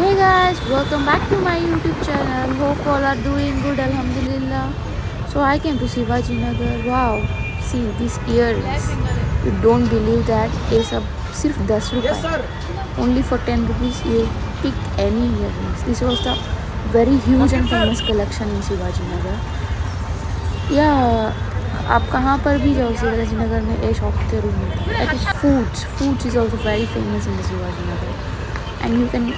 Hey guys, welcome back to my YouTube channel. Hope all are doing good, Alhamdulillah. So I came to Shivaji Nagar. Wow, see these earrings. You don't believe that ये सब सिर्फ़ दस रुपए only for 10 rupees you pick any earrings. This was the very huge and famous collection in Shivaji Nagar. Yeah, आप कहाँ पर भी जाओ शिवाजी नगर में ये शॉप ज़रूर मिलता है foods foods is also very famous in the Shivaji Nagar and you can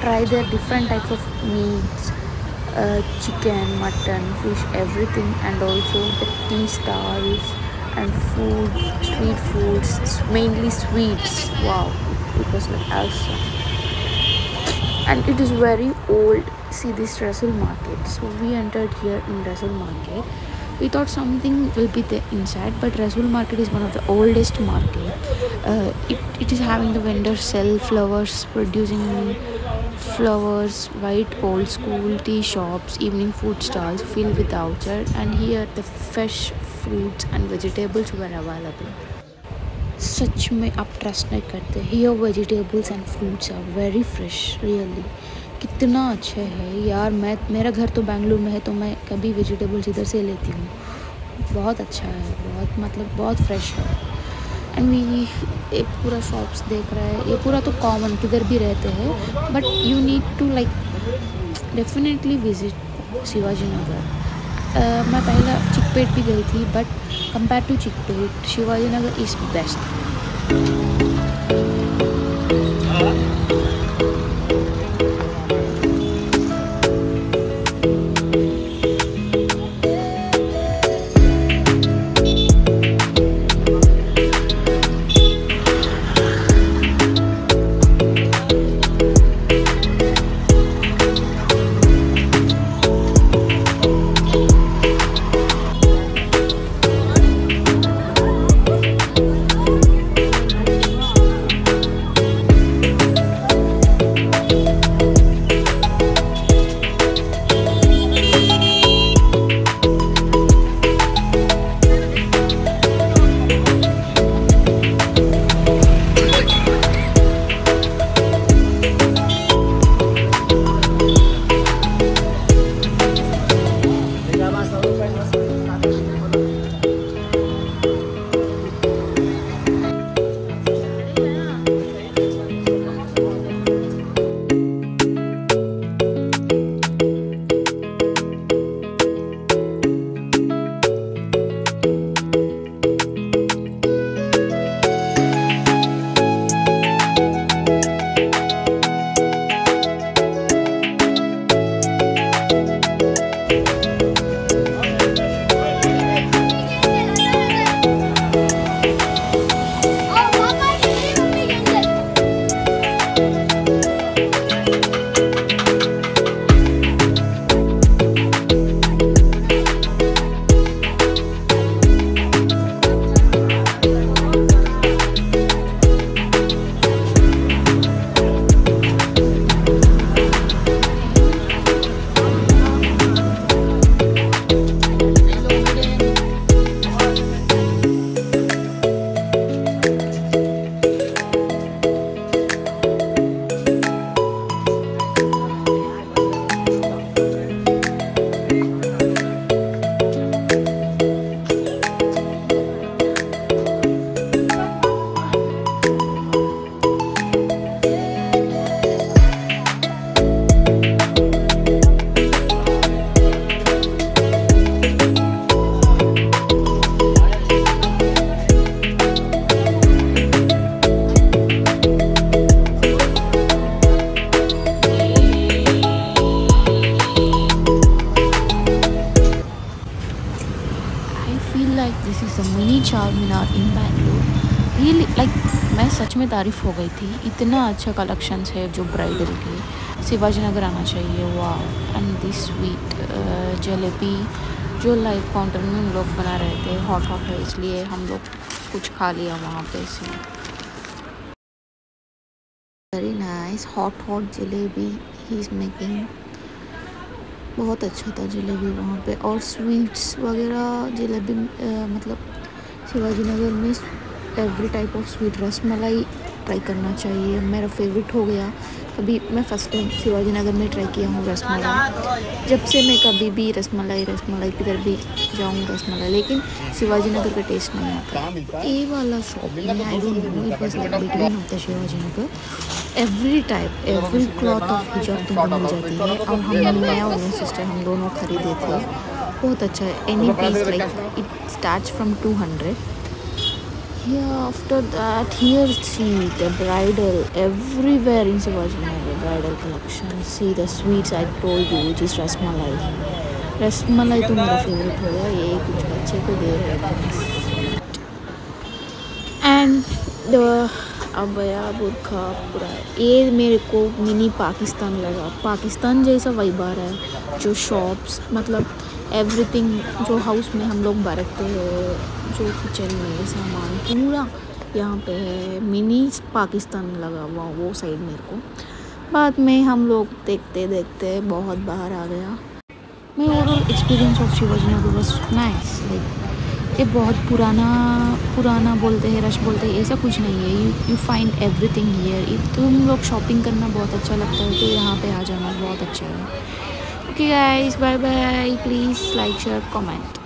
try their different types of meats uh, chicken mutton fish everything and also the tea stalls and food street foods mainly sweets. Wow it was like awesome. And it is very old. See this Rasul market. So we entered here in Rasul market. We thought something will be there inside but Rasul market is one of the oldest market. Uh, it, it is having the vendors sell flowers producing flowers white old school tea shops evening food stalls filled with outside and here the fresh fruits and vegetables were available सच में आप trust नहीं करते here vegetables and fruits are very fresh really कितना अच्छा है यार मैं मेरा घर तो बेंगलुरु में है तो मैं कभी वेजिटेबल्स इधर से लेती हूँ बहुत अच्छा है बहुत मतलब बहुत फ्रेश है एंड ये पूरा शॉप्स देख रहा है। ये पूरा तो कॉमन किधर भी रहते हैं। But you need to like definitely visit Shivaji Nagar मैं पहला चिकपेट भी गई थी but compare to Chickpet Shivaji Nagar is best मैं सच में तारीफ़ हो गई थी। इतना अच्छा कलेक्शंस है जो ब्राइडल के। शिवाजी नगर आना चाहिए। वाह एंड दिस स्वीट जलेबी जो लाइव काउंटर में हम लोग बना रहे थे हॉट हॉट है, इसलिए हम लोग कुछ खा लिया वहाँ पे से। Very nice hot hot jalebi he is making बहुत अच्छा था जलेबी वहाँ पे। और स्वीट्स वगैरह जलेबी मतलब शिवाजी नगर में एवरी टाइप ऑफ़ स्वीट रस मलाई ट्राई करना चाहिए। मेरा फेवरेट हो गया। अभी मैं फ़र्स्ट टाइम शिवाजी नगर में ट्राई किया हूँ रसमलाई। जब से मैं कभी भी रसमलाई रसमलाई किधर भी जाऊँ रसमलाई, लेकिन शिवाजी नगर का टेस्ट नहीं आता। ये वाला शॉप में Shivaji Nagar. Every type every cloth of hijab तुमको मिल जाती है। और हम मैं और मेरी सिस्टर हम दोनों खरीदे थे। बहुत अच्छा है। Any piece like it start from two hundred yeah after that here see the bridal everywhere in Shivaji Nagar bridal collection see the sweets I told you which is rasmalai rasmalai तो मेरा favourite हो गया ये कुछ बच्चे को दे रहे थे एंड द अबया बुरखा पूरा ये मेरे को मिनी पाकिस्तान लगा। पाकिस्तान जैसा वाइब आ रहा है, जो शॉप्स मतलब एवरीथिंग जो हाउस में हम लोग बरतते हैं, जो किचन में सामान, पूरा यहाँ पे है। मिनी पाकिस्तान लगा हुआ, वो साइड मेरे को। बाद में हम लोग देखते देखते बहुत बाहर आ गया। मैं overall experience of Shivaji Nagar बस नाइस लाइक ये बहुत पुराना पुराना बोलते हैं, रश बोलते हैं, ऐसा कुछ नहीं है। You you find everything here तुम लोग शॉपिंग करना बहुत अच्छा लगता है तो यहाँ पे आ जाना बहुत अच्छा है। Okay guys bye bye please like share comment